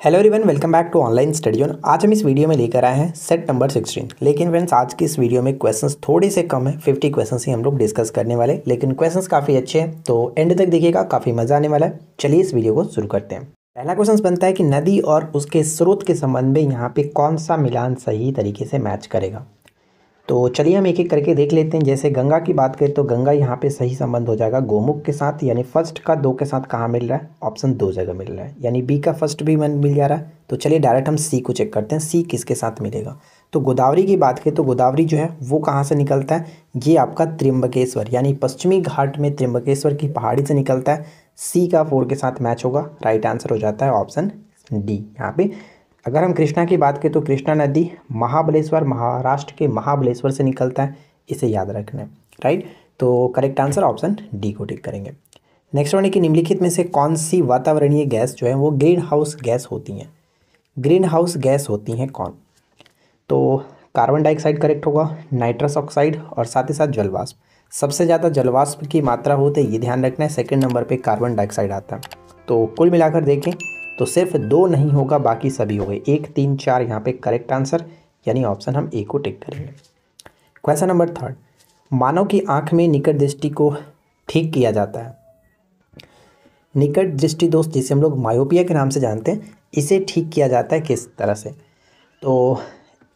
Hello everyone welcome back to online study zone आज हम इस वीडियो में लेकर आए हैं सेट नंबर सिक्सटीन लेकिन फ्रेंड्स आज की इस वीडियो में क्वेश्चंस थोड़े से कम है। फिफ्टी क्वेश्चंस ही हम लोग डिस्कस करने वाले लेकिन क्वेश्चंस काफ़ी अच्छे हैं तो एंड तक देखिएगा, काफ़ी मज़ा आने वाला है। चलिए इस वीडियो को शुरू करते हैं। पहला क्वेश्चन बनता है कि नदी और उसके स्रोत के संबंध में यहाँ पे कौन सा मिलान सही तरीके से मैच करेगा। तो चलिए हम एक एक करके देख लेते हैं। जैसे गंगा की बात करें तो गंगा यहाँ पे सही संबंध हो जाएगा गोमुख के साथ, यानी फ़र्स्ट का दो के साथ कहाँ मिल रहा है? ऑप्शन दो जगह मिल रहा है। यानी बी का फ़र्स्ट भी मन मिल जा रहा है। तो चलिए डायरेक्ट हम सी को चेक करते हैं। सी किसके साथ मिलेगा? तो गोदावरी की बात करें तो गोदावरी जो है, वो कहाँ से निकलता है? ये आपका त्रिम्बकेश्वर यानी पश्चिमी घाट में त्रिम्बकेश्वर की पहाड़ी से निकलता है। सी का फोर के साथ मैच होगा। राइट आंसर हो जाता है ऑप्शन डी। यहाँ पे अगर हम कृष्णा की बात करें तो कृष्णा नदी महाबलेश्वर, महाराष्ट्र के महाबलेश्वर से निकलता है, इसे याद रखना है राइट तो करेक्ट आंसर ऑप्शन डी को टिक करेंगे। नेक्स्ट वन है कि निम्नलिखित में से कौन सी वातावरणीय गैस जो है वो ग्रीन हाउस गैस होती हैं? ग्रीन हाउस गैस होती हैं कौन? तो कार्बन डाइऑक्साइड करेक्ट होगा नाइट्रस ऑक्साइड और साथ ही साथ जलवाष्प। सबसे ज़्यादा जलवाष्प की मात्रा होते ये ध्यान रखना है सेकेंड नंबर पर कार्बन डाइऑक्साइड आता है। तो कुल मिलाकर देखें तो सिर्फ़ दो नहीं होगा, बाकी सभी हो गए। एक, तीन, चार, यहाँ पे करेक्ट आंसर यानी ऑप्शन हम ए को टिक करेंगे। क्वेश्चन नंबर थर्ड मानव की आँख में निकट दृष्टि को ठीक किया जाता है। निकट दृष्टि दोष, जिसे हम लोग मायोपिया के नाम से जानते हैं, इसे ठीक किया जाता है किस तरह से? तो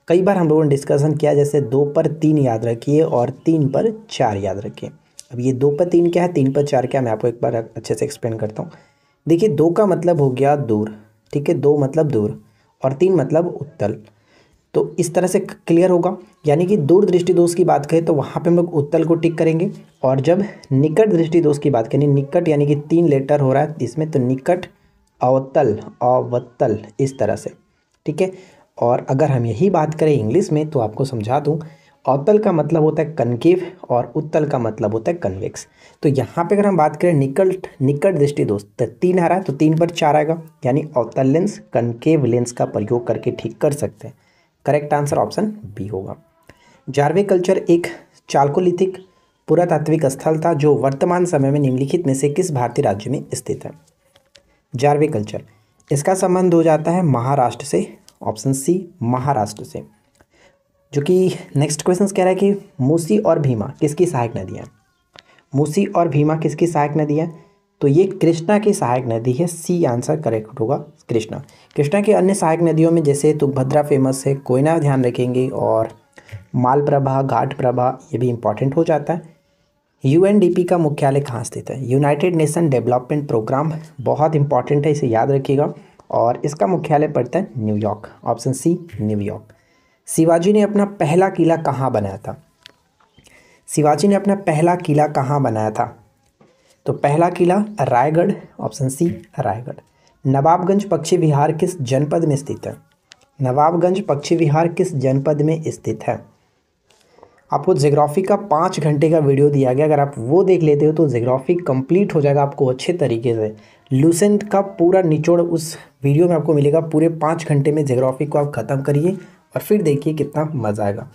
कई बार हम लोगों ने डिस्कशन किया, जैसे दो पर तीन याद रखिए और तीन पर चार याद रखिए। अब ये दो पर तीन क्या है, तीन पर चार क्या, मैं आपको एक बार अच्छे से एक्सप्लेन करता हूँ। देखिए, दो का मतलब हो गया दूर, ठीक है? दो मतलब दूर और तीन मतलब उत्तल। तो इस तरह से क्लियर होगा। यानी कि दूर दृष्टि दोष की बात करें तो वहाँ पे हम लोग उत्तल को टिक करेंगे और जब निकट दृष्टि दोष की बात करें, निकट यानी कि तीन लेटर हो रहा है इसमें तो निकट, अवतल अवतल इस तरह से, ठीक है? और अगर हम यही बात करें इंग्लिश में तो आपको समझा दूँ अवतल का मतलब होता है कनकेव और उत्तल का मतलब होता है कन्वेक्स तो यहाँ पे अगर हम बात करें निकट निकट दृष्टि दोस्त तो तीन आ रहा है तो तीन पर चार आएगा। यानी अवतल लेंस कनकेव लेंस का प्रयोग करके ठीक कर सकते हैं। करेक्ट आंसर ऑप्शन बी होगा। जारवे कल्चर एक चालकोलिथिक, पुरातात्विक स्थल था जो वर्तमान समय में निम्नलिखित में से किस भारतीय राज्य में स्थित है? जारवे कल्चर इसका संबंध हो जाता है महाराष्ट्र से ऑप्शन सी महाराष्ट्र से। जो कि नेक्स्ट क्वेश्चन कह रहा है कि मूसी और भीमा किसकी सहायक नदियाँ मूसी और भीमा किसकी सहायक नदी है? तो ये कृष्णा की सहायक नदी है। सी आंसर करेक्ट होगा कृष्णा। कृष्णा के अन्य सहायक नदियों में जैसे तुंगभद्रा फ़ेमस है, कोयना ध्यान रखेंगे और मालप्रभा घाट प्रभा ये भी इंपॉर्टेंट हो जाता है। यूएनडीपी का मुख्यालय कहाँ स्थित है? यूनाइटेड नेशन डेवलपमेंट प्रोग्राम बहुत इंपॉर्टेंट है, इसे याद रखिएगा। और इसका मुख्यालय पड़ता है New York option C New York Shivaji ने अपना पहला किला कहाँ बनाया था? शिवाजी ने अपना पहला किला कहाँ बनाया था? तो पहला किला रायगढ़, ऑप्शन सी रायगढ़। नवाबगंज पक्षी विहार किस जनपद में स्थित है? नवाबगंज पक्षी विहार किस जनपद में स्थित है? आपको जोग्राफी का पाँच घंटे का वीडियो दिया गया। अगर आप वो देख लेते हो तो जोग्राफी कंप्लीट हो जाएगा आपको अच्छे तरीके से। लूसेंट का पूरा निचोड़ उस वीडियो में आपको मिलेगा। पूरे पाँच घंटे में जोग्राफी को आप ख़त्म करिए। और फिर देखिए कितना मज़ा आएगा।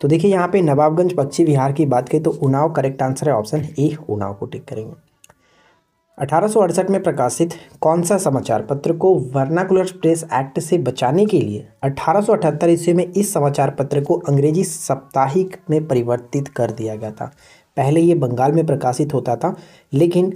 तो देखिए यहाँ पे नवाबगंज पक्षी विहार की बात करें तो उनाव करेक्ट आंसर है ऑप्शन ए उनाव को टिक करेंगे। अठारह सौ अड़सठ में प्रकाशित कौन सा समाचार पत्र को वर्नाकुलर प्रेस एक्ट से बचाने के लिए अठारह ईस्वी में इस समाचार पत्र को अंग्रेज़ी साप्ताहिक में परिवर्तित कर दिया गया था। पहले ये बंगाल में प्रकाशित होता था, लेकिन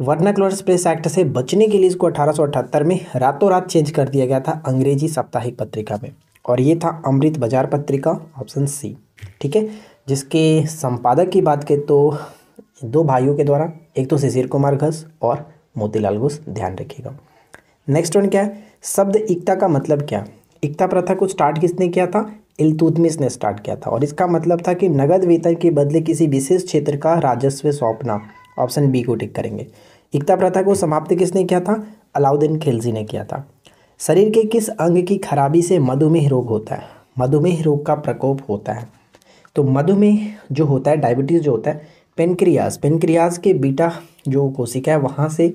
वर्नाकुलर प्रेस एक्ट से बचने के लिए इसको अठारह सौ अठहत्तर में रातों रात चेंज कर दिया गया था अंग्रेज़ी साप्ताहिक पत्रिका में। और ये था अमृत बाज़ार पत्रिका ऑप्शन सी ठीक है? जिसके संपादक की बात करें तो दो भाइयों के द्वारा, एक तो शिशिर कुमार घस और मोतीलाल घोष, ध्यान रखिएगा। नेक्स्ट वन क्या है? शब्द एकता का मतलब क्या? एकता प्रथा को स्टार्ट किसने किया था? इलतुतमिस ने स्टार्ट किया था। और इसका मतलब था कि नगद वेतन के बदले किसी विशेष क्षेत्र का राजस्व सौंपना। ऑप्शन बी को टिक करेंगे। एकता प्रथा को समाप्त किसने किया था? अलाउद्दीन खिलजी ने किया था। शरीर के किस अंग की खराबी से मधुमेह रोग होता है? मधुमेह रोग का प्रकोप होता है। तो मधुमेह जो होता है डायबिटीज़ जो होता है पेनक्रियाज पेनक्रियाज के बीटा जो कोशिका है, वहाँ से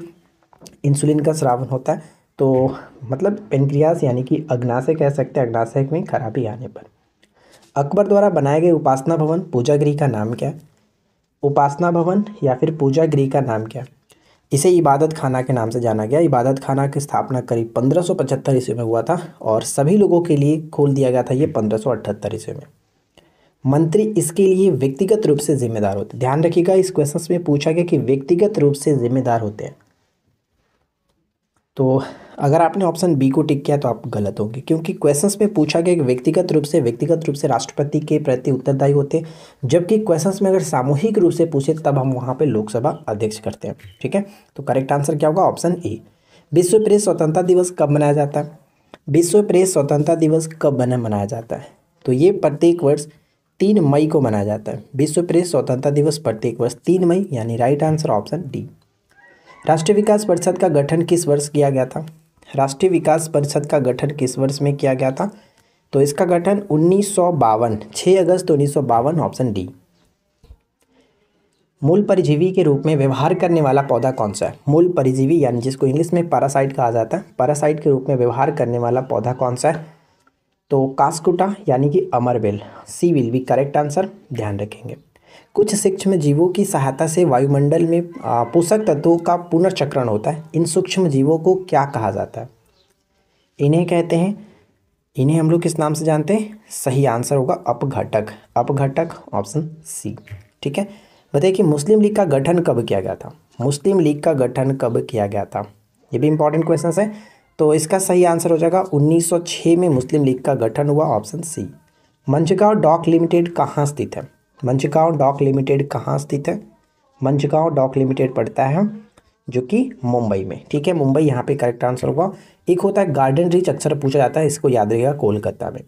इंसुलिन का श्रावण होता है। तो मतलब पेनक्रियाज यानी कि अग्नाशय कह सकते हैं, अग्नाशय में खराबी आने पर। अकबर द्वारा बनाए गए उपासना भवन पूजा गृह का नाम क्या है? उपासना भवन या फिर पूजा गृह का नाम क्या है? इसे इबादत खाना के नाम से जाना गया। इबादत खाना की स्थापना करीब पंद्रह सौ पचहत्तर ईस्वी में हुआ था और सभी लोगों के लिए खोल दिया गया था ये पंद्रह सौ अठहत्तर ईस्वी में। मंत्री इसके लिए व्यक्तिगत रूप से जिम्मेदार होते। ध्यान रखिएगा, इस क्वेश्चन में पूछा गया कि व्यक्तिगत रूप से जिम्मेदार होते हैं। तो अगर आपने ऑप्शन बी को टिक किया तो आप गलत होंगे, क्योंकि क्वेश्चंस में पूछा गया कि व्यक्तिगत रूप से, व्यक्तिगत रूप से राष्ट्रपति के प्रति उत्तरदायी होते जबकि क्वेश्चंस में अगर सामूहिक रूप से पूछे, तब हम वहाँ पे लोकसभा अध्यक्ष करते हैं, ठीक है? तो करेक्ट आंसर क्या होगा? ऑप्शन ए विश्व प्रेस स्वतंत्रता दिवस कब मनाया जाता है? विश्व प्रेस स्वतंत्रता दिवस कब बना, मनाया जाता है? तो ये प्रत्येक वर्ष तीन मई को मनाया जाता है। विश्व प्रेस स्वतंत्रता दिवस प्रत्येक वर्ष तीन मई, यानी राइट आंसर ऑप्शन डी राष्ट्रीय विकास परिषद का गठन किस वर्ष किया गया था? राष्ट्रीय विकास परिषद का गठन किस वर्ष में किया गया था? तो इसका गठन उन्नीस सौ बावन छः अगस्त उन्नीस सौ बावन, ऑप्शन डी। मूल परिजीवी के रूप में व्यवहार करने वाला पौधा कौन सा है? मूल परिजीवी, यानी जिसको इंग्लिश में पैरासाइट कहा जाता है पैरासाइट के रूप में व्यवहार करने वाला पौधा कौन सा है? तो कास्कुटा, यानी कि अमरबेल। C will be correct answer ध्यान रखेंगे। कुछ सूक्ष्म जीवों की सहायता से वायुमंडल में पोषक तत्वों का पुनर्चक्रण होता है। इन सूक्ष्म जीवों को क्या कहा जाता है? इन्हें कहते हैं, इन्हें हम लोग किस नाम से जानते हैं? सही आंसर होगा अपघटक। अपघटक ऑप्शन सी। ठीक है? बताइए कि मुस्लिम लीग का गठन कब किया गया था? मुस्लिम लीग का गठन कब किया गया था? ये भी इंपॉर्टेंट क्वेश्चन है। तो इसका सही आंसर हो जाएगा 1906 में मुस्लिम लीग का गठन हुआ, option C. Mazagon dock limited कहाँ स्थित है? मंचगांव डॉक लिमिटेड कहाँ स्थित है? मंचगांव डॉक लिमिटेड पड़ता है जो कि मुंबई में। ठीक है, मुंबई यहाँ पे करेक्ट आंसर होगा। एक होता है गार्डन रिच अक्सर पूछा जाता है, इसको याद रखिएगा कोलकाता में।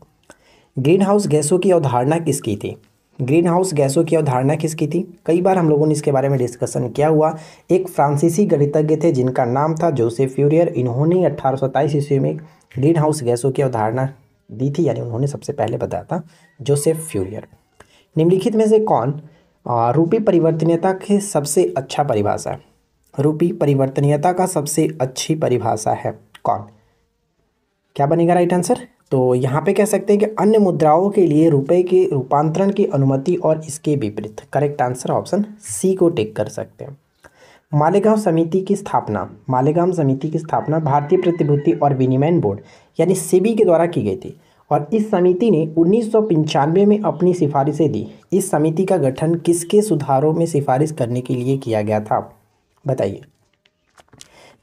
ग्रीन हाउस गैसों की अवधारणा किसकी थी? ग्रीन हाउस गैसों की अवधारणा किसकी थी? कई बार हम लोगों ने इसके बारे में डिस्कशन किया हुआ। एक फ्रांसीसी गणितज्ञ थे, जिनका नाम था जोसेफ फ्यूरियर इन्होंने अट्ठारह ईस्वी में ग्रीन हाउस गैसों की अवधारणा दी थी, यानी उन्होंने सबसे पहले बताया था जोसेफ फ्यूरियर निम्नलिखित में से कौन रूपी परिवर्तनीयता की सबसे अच्छा परिभाषा है? रूपी परिवर्तनीयता का सबसे अच्छी परिभाषा है कौन? क्या बनेगा राइट आंसर तो यहाँ पे कह सकते हैं कि अन्य मुद्राओं के लिए रुपए के रूपांतरण की अनुमति और इसके विपरीत। करेक्ट आंसर ऑप्शन सी को टिक कर सकते हैं। मालेगांव समिति की स्थापना, मालेगांव समिति की स्थापना भारतीय प्रतिभूति और विनिमय बोर्ड, यानी सेबी के द्वारा की गई थी। और इस समिति ने उन्नीस सौ पंचानवे में अपनी सिफारिशें दी। इस समिति का गठन किसके सुधारों में सिफारिश करने के लिए किया गया था? बताइए।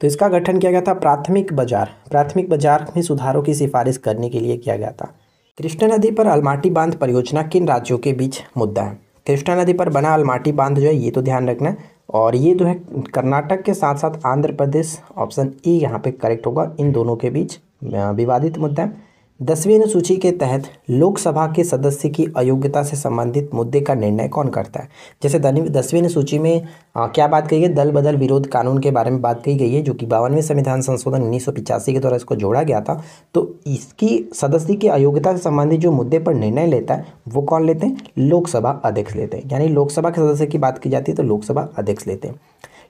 तो इसका गठन किया गया था प्राथमिक बाज़ार। प्राथमिक बाज़ार में सुधारों की सिफारिश करने के लिए किया गया था। कृष्णा नदी पर अलमाटी बाँध परियोजना किन राज्यों के बीच मुद्दा है? कृष्णा नदी पर बना अलमाटी बाँध जो है, ये तो ध्यान रखना और ये जो है कर्नाटक के साथ साथ आंध्र प्रदेश, ऑप्शन ई यहाँ पे करेक्ट होगा। इन दोनों के बीच विवादित मुद्दा है। दसवीं अनुसूची के तहत लोकसभा के सदस्य की अयोग्यता से संबंधित मुद्दे का निर्णय कौन करता है? जैसे दसवीं अनुसूची में आ, क्या बात कही है? दल बदल विरोध कानून के बारे में बात कही गई है जो कि बावनवें संविधान संशोधन उन्नीस के द्वारा इसको जोड़ा गया था। तो इसकी सदस्य की अयोग्यता से संबंधित जो मुद्दे पर निर्णय लेता है वो कौन लेते हैं? लोकसभा अध्यक्ष लेते हैं। यानी लोकसभा के सदस्य की बात की जाती है तो लोकसभा अध्यक्ष लेते हैं।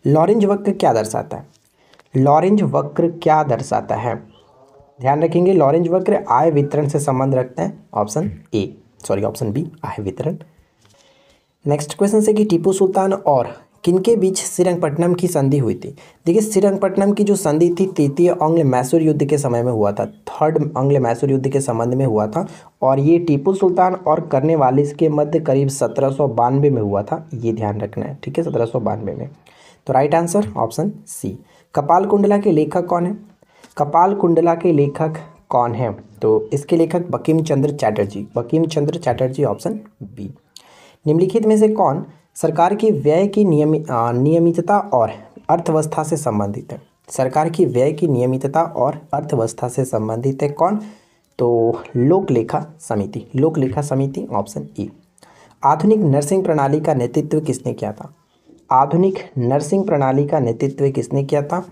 लॉरेंज वक्र क्या दर्शाता है? लॉरेंज वक्र क्या दर्शाता है? ध्यान रखेंगे, लॉरेंज वक्र आय वितरण से संबंध रखते हैं, option A sorry option B, आय वितरण। नेक्स्ट क्वेश्चन से कि टीपू सुल्तान और किनके बीच श्रीरंगपट्टनम की संधि हुई थी? देखिए, श्रीरंगपट्टनम की जो संधि थी, तृतीय अंग्ल मैसूर युद्ध के समय में हुआ था थर्ड अंग्ल मैसूर युद्ध के संबंध में हुआ था, और ये टीपू सुल्तान और करने वाले के मध्य करीब सत्रह सौ बानवे में हुआ था, ये ध्यान रखना है, ठीक है, सत्रह में। तो राइट आंसर ऑप्शन सी कपाल कुंडला के लेखक कौन है? कपाल कुंडला के लेखक कौन हैं? तो इसके लेखक बकीम चंद्र चैटर्जी। बकीम चंद्र चैटर्जी, ऑप्शन बी निम्नलिखित में से कौन सरकार की व्यय की नियमित नियमितता और अर्थव्यवस्था से संबंधित है? सरकार की व्यय की नियमितता और अर्थव्यवस्था से संबंधित है कौन? तो लोक लेखा समिति। लोक लेखा समिति, ऑप्शन ई आधुनिक नर्सिंग प्रणाली का नेतृत्व किसने किया था? आधुनिक नर्सिंग प्रणाली का नेतृत्व किसने किया था?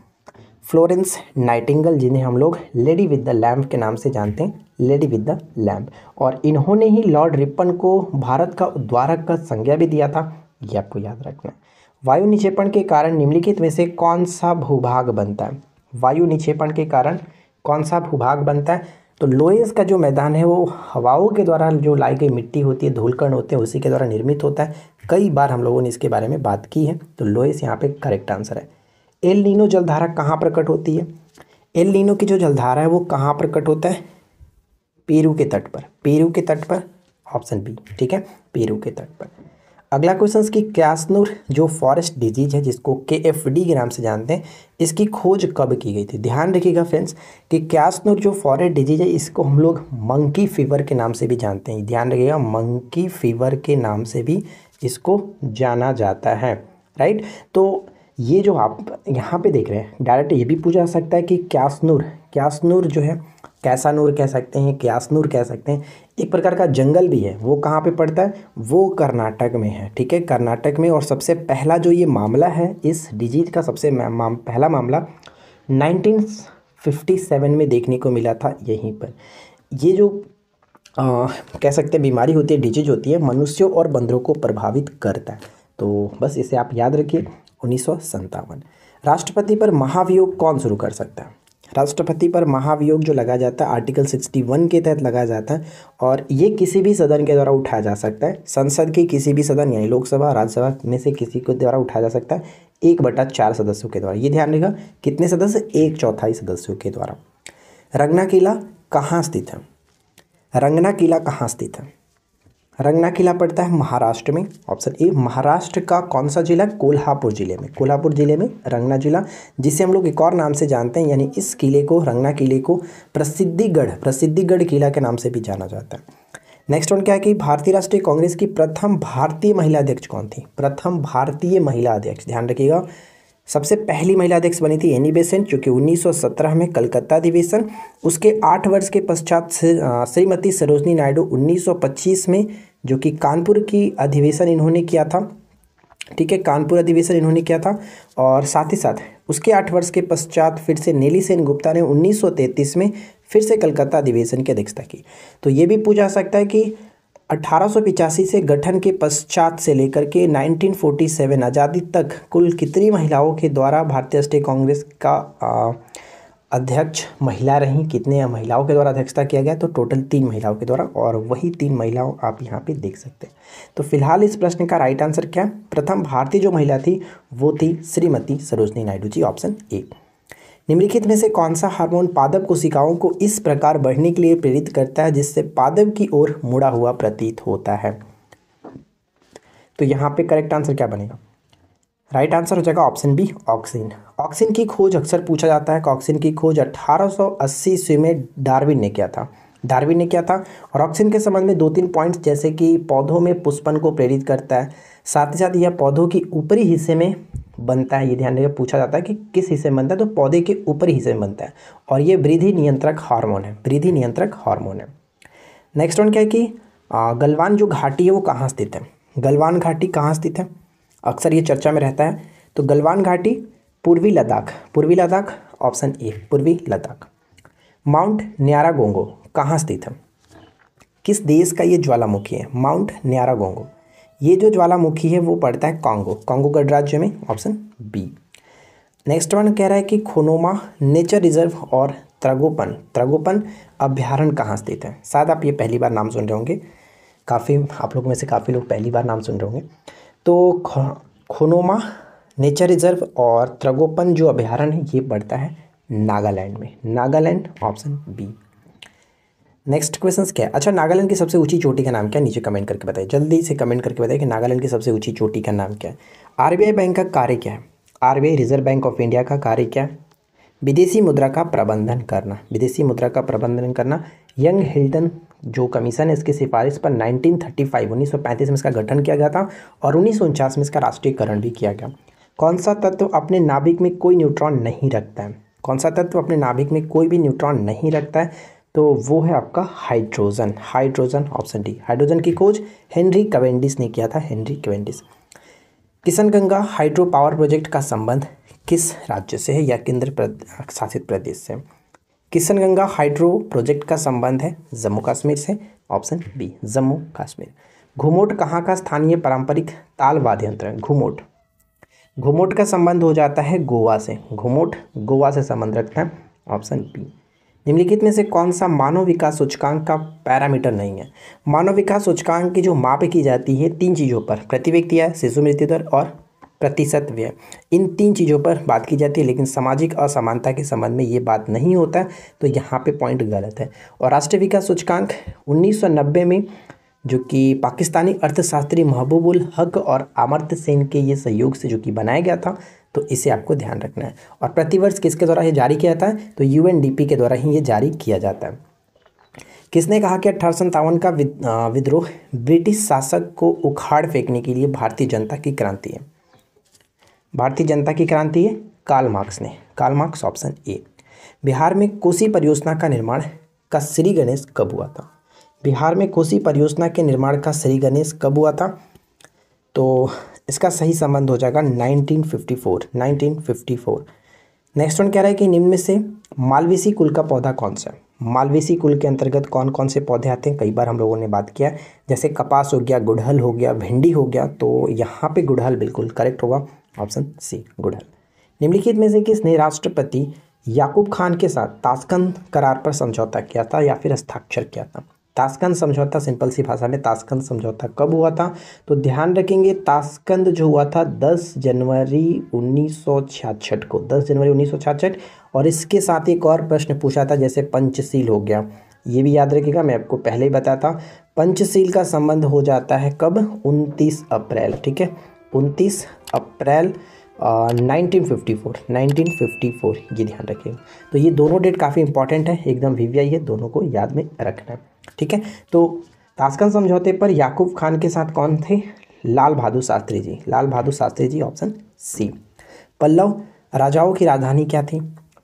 फ्लोरेंस नाइटिंगल, जिन्हें हम लोग लेडी विद द लैम्प के नाम से जानते हैं, लेडी विद द लैम्प। और इन्होंने ही लॉर्ड रिपन को भारत का उद्वारक का संज्ञा भी दिया था, ये आपको याद रखना वायु निक्षेपण के कारण निम्नलिखित में से कौन सा भूभाग बनता है? वायु निक्षेपण के कारण कौन सा भूभाग बनता है? तो लोएस का जो मैदान है, वो हवाओं के द्वारा जो लाई गई मिट्टी होती है, धूलकण होते हैं, उसी के द्वारा निर्मित होता है। कई बार हम लोगों ने इसके बारे में बात की है तो लोएस यहाँ पे करेक्ट आंसर है। एल नीनो जलधारा कहाँ प्रकट होती है? एल नीनो की जो जलधारा है, वो कहाँ प्रकट होता है? पेरू के तट पर। पेरू के तट पर ऑप्शन बी ठीक है? पेरू के तट पर। अगला क्वेश्चन की कैसनूर जो फॉरेस्ट डिज़ीज़ है, जिसको के एफ़ डी के नाम से जानते हैं, इसकी खोज कब की गई थी? ध्यान रखिएगा फ्रेंड्स कि कैसनूर जो फॉरेस्ट डिज़ीज़ है, इसको हम लोग मंकी फीवर के नाम से भी जानते हैं। ध्यान रखिएगा मंकी फीवर के नाम से भी इसको जाना जाता है राइट तो ये जो आप यहाँ पे देख रहे हैं डायरेक्ट ये भी पूछा जा सकता है कि क्यासनूर क्यासनूर जो है कैसा नूर कह सकते हैं क्यासनूर कह सकते हैं। एक प्रकार का जंगल भी है वो कहाँ पे पड़ता है? वो कर्नाटक में है ठीक है? कर्नाटक में और सबसे पहला जो ये मामला है इस डिज़ीज़ का सबसे माम, पहला मामला 1957 में देखने को मिला था यहीं पर। ये जो आ, कह सकते हैं बीमारी होती है डिज़ीज़ होती है मनुष्यों और बंदरों को प्रभावित करता है। तो बस इसे आप याद रखिए। उन्नीस राष्ट्रपति पर महाभियोग कौन शुरू कर सकता? है राष्ट्रपति पर महाभियोग जो लगाया जाता है, आर्टिकल 61 के तहत लगाया जाता है और ये किसी भी सदन के द्वारा उठाया जा सकता है। संसद के किसी भी सदन यानी लोकसभा, राज्यसभा में से किसी के द्वारा उठाया जा सकता है, एक बटा चार सदस्यों के द्वारा। ये ध्यान रखेगा कितने सदस्य? एक चौथाई सदस्यों के द्वारा। रंगना किला कहाँ स्थित है? रंगना किला कहाँ स्थित है? रंगना किला पड़ता है महाराष्ट्र में। ऑप्शन ए, महाराष्ट्र का कौन सा जिला? कोल्हापुर ज़िले में। कोल्हापुर ज़िले में रंगना जिला, जिसे हम लोग एक और नाम से जानते हैं, यानी इस किले को रंगना किले को प्रसिद्धिगढ़ प्रसिद्धिगढ़ किला के नाम से भी जाना जाता है। नेक्स्ट वन क्या है कि भारतीय राष्ट्रीय कांग्रेस की प्रथम भारतीय महिला अध्यक्ष कौन थी? प्रथम भारतीय महिला अध्यक्ष, ध्यान रखिएगा। सबसे पहली महिला अध्यक्ष बनी थी एनी बेसेंट जो कि 1917 में कलकत्ता अधिवेशन, उसके आठ वर्ष के पश्चात श्रीमती सरोजनी नायडू 1925 में जो कि कानपुर की अधिवेशन इन्होंने किया था। ठीक है, कानपुर अधिवेशन इन्होंने किया था और साथ ही साथ उसके आठ वर्ष के पश्चात फिर से नेली सेन गुप्ता ने 1933 में फिर से कलकत्ता अधिवेशन की अध्यक्षता की। तो ये भी पूछा सकता है कि अठारह से गठन के पश्चात से लेकर के 1947 आज़ादी तक कुल कितनी महिलाओं के द्वारा भारतीय राष्ट्रीय कांग्रेस का अध्यक्ष महिला रहीं, कितने महिलाओं के द्वारा अध्यक्षता किया गया तो टोटल तीन महिलाओं के द्वारा और वही तीन महिलाओं आप यहाँ पे देख सकते हैं। तो फ़िलहाल इस प्रश्न का राइट आंसर क्या है? प्रथम, भारतीय जो महिला थी, वो थी श्रीमती सरोजनी नायडू जी ऑप्शन ए निम्नलिखित में से कौन सा हार्मोन पादप कोशिकाओं को इस प्रकार बढ़ने के लिए प्रेरित करता है, जिससे पादप की ओर मुड़ा हुआ प्रतीत होता है? तो यहाँ पे करेक्ट आंसर क्या बनेगा? राइट आंसर हो जाएगा ऑप्शन बी ऑक्सीन ऑक्सीन की खोज अक्सर पूछा जाता है। कि ऑक्सीन की खोज 1880 ईस्वी में डार्विन ने किया था। डार्विन ने किया था और ऑक्सीन के संबंध में दो तीन पॉइंट्स जैसे कि पौधों में पुष्पन को प्रेरित करता है, साथ ही साथ यह पौधों के ऊपरी हिस्से में बनता है। ये ध्यान रखिए पूछा जाता है कि किस हिस्से में बनता है? तो पौधे के ऊपरी हिस्से में बनता है और ये वृद्धि नियंत्रक हार्मोन है। वृद्धि नियंत्रक हार्मोन है। नेक्स्ट वन क्या है कि गलवान जो घाटी है वो कहाँ स्थित है? गलवान घाटी कहाँ स्थित है? अक्सर ये चर्चा में रहता है। तो गलवान घाटी पूर्वी लद्दाख पूर्वी लद्दाख ऑप्शन ए पूर्वी लद्दाख। माउंट न्यारा गोंगो कहाँ स्थित है? किस देश का ये ज्वालामुखी है? माउंट न्यारा गोंगो ये जो ज्वालामुखी है, वो पड़ता है कांगो कांगो गणराज्य में ऑप्शन बी नेक्स्ट वन कह रहा है कि खोनोमा नेचर रिज़र्व और त्रगोपन त्रगोपन अभ्यारण कहाँ स्थित है? शायद आप ये पहली बार नाम सुन रहे होंगे। काफ़ी, आप लोगों में से काफ़ी लोग पहली बार नाम सुन रहे होंगे। तो खो खोनोमा नेचर रिज़र्व और त्रगोपन जो अभ्यारण है, ये पड़ता है नागालैंड में। Nagaland, option B. Next question क्या है? अच्छा नागालैंड की सबसे ऊँची चोटी का नाम क्या है? नीचे कमेंट करके बताइए। जल्दी से कमेंट करके बताइए कि नागालैंड की सबसे ऊँची चोटी का नाम क्या है। आरबीआई बैंक का कार्य क्या है? RBI Reserve Bank of India का कार्य क्या है? विदेशी मुद्रा का प्रबंधन करना। विदेशी मुद्रा का प्रबंधन करना। यंग हिल्टन, जो कमीशन है, इसकी सिफारिश पर 1935 1935 में इसका गठन किया गया था और उन्नीस सौ उनचास में इसका राष्ट्रीयकरण भी किया गया। कौन सा तत्व अपने नाभिक में कोई न्यूट्रॉन नहीं रखता है? कौन सा तत्व अपने नाभिक में कोई भी न्यूट्रॉन नहीं रखता है? तो वो है आपका hydrogen. Hydrogen option D. Hydrogen की खोज हेनरी कवेंडिस ने किया था। Henry Cavendish. Kishanganga hydro power project का संबंध किस राज्य से है या केंद्र शासित प्रदेश से? किशनगंगा हाइड्रो प्रोजेक्ट का संबंध है? जम्मू कश्मीर से। Option B, Jammu Kashmir. घुमोट कहाँ का स्थानीय पारंपरिक ताल वाद्य यंत्र है? घुमोट। घुमोट का संबंध हो जाता है गोवा से। घुमोट, गोवा से संबंध रखता है ऑप्शन बी निम्नलिखित में से कौन सा मानव विकास सूचकांक का पैरामीटर नहीं है? मानव विकास सूचकांक की जो माप की जाती है तीन चीज़ों पर, प्रति व्यक्ति है शिशु मृत्यु दर और प्रतिशत व्यय। इन तीन चीज़ों पर बात की जाती है, लेकिन सामाजिक असमानता के संबंध में ये बात नहीं होता तो यहाँ पे पॉइंट गलत है। और राष्ट्रीय विकास सूचकांक 1990 में जो कि पाकिस्तानी अर्थशास्त्री महबूबुल हक और अमर्त्य सेन के ये सहयोग से जो कि बनाया गया था तो इसे आपको ध्यान रखना है। और प्रतिवर्ष किसके द्वारा ये जारी किया जाता है? तो यूएनडीपी के द्वारा ही ये जारी किया जाता है। किसने कहा कि अठारह का विद्रोह ब्रिटिश शासक को उखाड़ फेंकने के लिए भारतीय जनता की क्रांति है? भारतीय जनता की क्रांति है? काल मार्क्स ने। काल मार्क्स ऑप्शन ए बिहार में कोसी परियोजना का निर्माण का श्री गणेश कब हुआ था? बिहार में कोसी परियोजना के निर्माण का श्री गणेश कब हुआ था? तो इसका सही संबंध हो जाएगा 1954 1954 नेक्स्ट वन कह रहा है कि निम्न में से मालवेसी कुल का पौधा कौन सा मालवेसी कुल के अंतर्गत कौन कौन से पौधे आते हैं? कई बार हम लोगों ने बात किया जैसे कपास हो गया, गुड़हल हो गया, भिंडी हो गया तो यहाँ पे गुड़हल बिल्कुल करेक्ट होगा। ऑप्शन सी गुड़हल। निम्नलिखित में से किसने राष्ट्रपति याकूब खान के साथ ताशकंद करार पर समझौता किया था या फिर हस्ताक्षर किया था? ताशकंद समझौता, सिंपल सी भाषा में ताशकंद समझौता कब हुआ था? तो ध्यान रखेंगे ताशकंद जो हुआ था 10 जनवरी 1966 को 10 जनवरी 1966 और इसके साथ एक और प्रश्न पूछा था, जैसे पंचशील हो गया। ये भी याद रखिएगा मैं आपको पहले ही बताया था। पंचशील का संबंध हो जाता है कब? 29 अप्रैल, ठीक है? 29 April nineteen fifty four, nineteen fifty four, ये ध्यान रखिएगा। तो ये दोनों डेट काफ़ी इंपॉर्टेंट है, एकदम वीवीआई है, दोनों को याद में रखना ठीक है? तो ताशकंद समझौते पर याकूब खान के साथ कौन थे? लाल बहादुर शास्त्री जी। लाल बहादुर शास्त्री जी ऑप्शन सी पल्लव राजाओं की राजधानी क्या थी?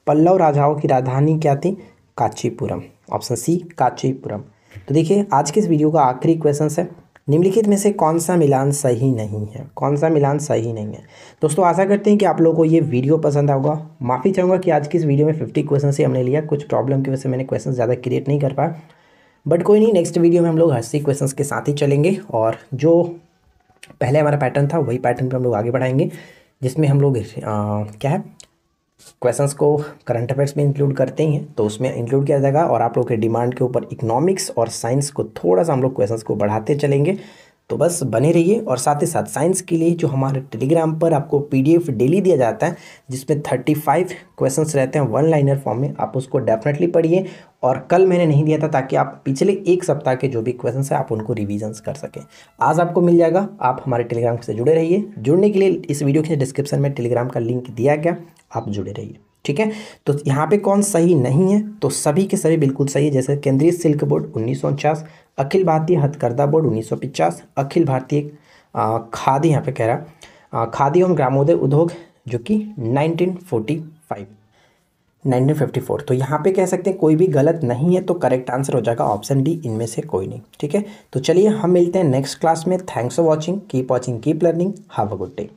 पल्लव राजाओं की राजधानी क्या थी? काचीपुरम। Option C Kanchipuram. तो देखिए, आज के इस वीडियो का आखिरी क्वेश्चन है। निम्नलिखित में से कौन सा मिलान सही नहीं है? कौन सा मिलान सही नहीं है? दोस्तों, आशा करते हैं कि आप लोगों को ये वीडियो पसंद आऊगा माफ़ी चाहूँगा कि आज की इस वीडियो में फिफ्टी क्वेश्चन से हमने लिया। कुछ प्रॉब्लम की वजह से मैंने क्वेश्चन ज़्यादा क्रिएट नहीं कर पाया। बट कोई नहीं नेक्स्ट वीडियो में हम लोग अस्सी क्वेश्चन के साथ ही चलेंगे और जो पहले हमारा पैटर्न था, वही पैटर्न पर हम लोग आगे बढ़ाएँगे, जिसमें हम लोग क्या है क्वेश्चंस को करंट अफेयर्स में इंक्लूड करते ही हैं तो उसमें इंक्लूड किया जाएगा और आप लोग के डिमांड के ऊपर इकोनॉमिक्स और साइंस को थोड़ा सा हम लोग क्वेश्चंस को बढ़ाते चलेंगे। तो बस बने रहिए और साथ ही साथ साइंस के लिए जो हमारे टेलीग्राम पर आपको पीडीएफ डेली दिया जाता है, जिसमें थर्टी फाइव क्वेश्चंस रहते हैं वन लाइनर फॉर्म में, आप उसको डेफिनेटली पढ़िए और कल मैंने नहीं दिया था ताकि आप पिछले एक सप्ताह के जो भी क्वेश्चन है आप उनको रिविजन्स कर सकें। आज आपको मिल जाएगा, आप हमारे टेलीग्राम से जुड़े रहिए। जुड़ने के लिए इस वीडियो के डिस्क्रिप्शन में टेलीग्राम का लिंक दिया गया, आप जुड़े रहिए। ठीक है? तो यहाँ पे कौन सही नहीं है तो सभी के सभी बिल्कुल सही है। जैसे केंद्रीय सिल्क बोर्ड उन्नीस सौ उनचास, अखिल भारतीय हथकरघा बोर्ड उन्नीस अखिल भारतीय खादी यहाँ पे कह रहा खादी एवं ग्रामोदय उद्योग जो कि 1945 1954 तो यहाँ पे कह सकते हैं कोई भी गलत नहीं है तो करेक्ट आंसर हो जाएगा ऑप्शन डी इनमें से कोई नहीं, ठीक है? तो चलिए हम मिलते हैं नेक्स्ट क्लास में। Thanks for watching keep watching keep learning have a good day